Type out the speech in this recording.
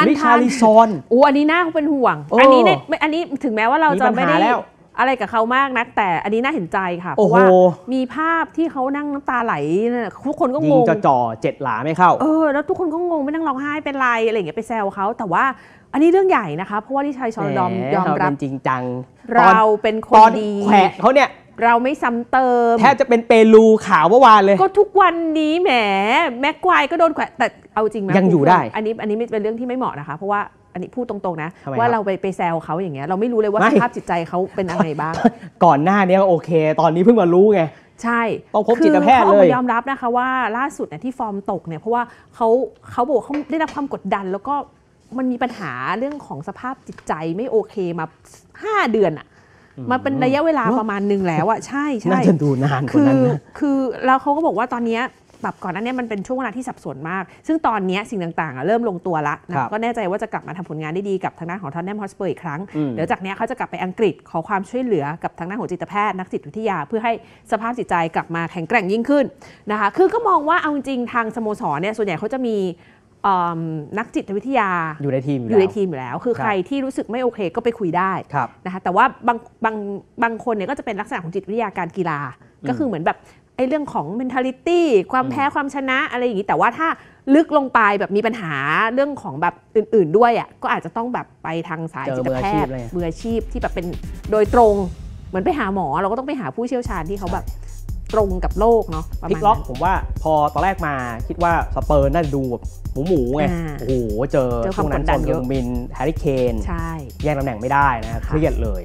านลิทาชานลิซอน อู้อันนี้น่าเป็นห่วงโอ้อันนี้เนี่ยไม่อันนี้ถึงแม้ว่าเรามีจะปัญไม่หาได้แล้วอะไรกับเขามากนัก แต่อันนี้น่าเห็นใจค่ะ เพโอ้ราะโห ว่ามีภาพที่เขานั่งน้ำตาไหลน่ะทุกคนก็ยิงงงจะจ่อเจ็ดหลาไม่เข้า เออแล้วทุกคนก็งงไม่นั่งร้องไห้เป็นไรอะไรอย่างเงี้ยไปแซวเขาแต่ว่าอันนี้เรื่องใหญ่นะคะ เพราะว่าที่ชัยชอลดอมแหยอมรับทำเป็นจริงจังเราเป็นคตนอนดี แขวะเขาเนี่ย เราไม่ซ้ำเติม แทบจะเป็นเปรูข่าวเมื่อวานเลย ก็ทุกวันนี้แหมแม็กควายก็โดนแขวะแต่เอาจริงไหมยังอยู่ได้ อันนี้อันนี้เป็นเรื่องที่ไม่เหมาะนะคะ เพราะว่าอันนี้พูดตรงๆนะ ทำไมว่าครับเราไปไปแซวเขาอย่างเงี้ยเราไม่รู้เลยว่าไม่ สภาพจิตใจเขาเป็นยังไงบ้าง ก่อนหน้านี้โอเค ตอนนี้เพิ่งมารู้ไง ใช่ต้องพบจิตแพทย์คือเลยเขาออกมายอมรับนะคะว่าล่าสุดเนี่ยที่ฟอร์มตกเนี่ยเพราะว่าเขาเขาบอกว่าเขาได้รับความกดดัน แล้วก็มันมีปัญหาเรื่องของสภาพจิตใจไม่โอเคมา 5 เดือนอะ มาเป็นระยะเวลาประมาณหนึ่งแล้วอะใช่ใช่น่าจะดูนานกว่าคืนั้อนนะคือแล้วเขาก็บอกว่าตอนเนี้ยแบบก่อนหน้านี้มันเป็นช่วงเวลาที่สับสนมาก ซึ่งตอนเนี้ยสิ่งต่างๆอะเริ่มลงตัวละนะครับก็แน่ใจว่าจะกลับมาทำผลงานได้ดีกับทางด้านของทอนแนมฮอสเปอร์อีกครั้งอืมเดี๋ยวจากเนี้ยเขาจะกลับไปอังกฤษขอความช่วยเหลือกับทางด้านของจิตแพทย์นักจิตวิทยา เพื่อให้สภาพจิตใจกลับมาแข็งแกร่งยิ่งขึ้นนะคะ คือก็มองว่าเอาจริงๆทางสโมสรเนี่ยส่วนใหญ่เขาจะมีเอิ่ม นักจิตวิทยาอยู่ในทีมอยู่ในแล้วทีมอยู่แล้ว คือครับใครที่รู้สึกไม่โอเคก็ไปคุยได้ครับนะคะแต่ว่าบางบางบางคนเนี่ยก็จะเป็นลักษณะของจิตวิทยาการกีฬา ก็คือเหมือนแบบไอ้เรื่องของ mentality ความแพ้ความชนะอะไรอย่างนี้ แต่ว่าถ้าลึกลงไปแบบมีปัญหาเรื่องของแบบอื่น ๆ ด้วยอะก็อาจจะต้องแบบไปทางสายเจอจิตแพทย์มืออาชีพเลยมืออาชีพที่แบบเป็นโดยตรง เหมือนไปหาหมอเราก็ต้องไปหาผู้เชี่ยวชาญที่เขาแบบ ตรงกับโลกเนาะประพลิมากณล็อกนั้นผมว่าพอตอนแรกมาคิดว่าสเปอร์น่าจะดูแบบหมูหมูๆไงอ่าโอ้โหเจอเจอคช่วามวงนั้นกดดัซอนนเยเยอะมินแฮร์รี่เคนใช่แย่งตำแหน่งไม่ได้นะเครียดเลย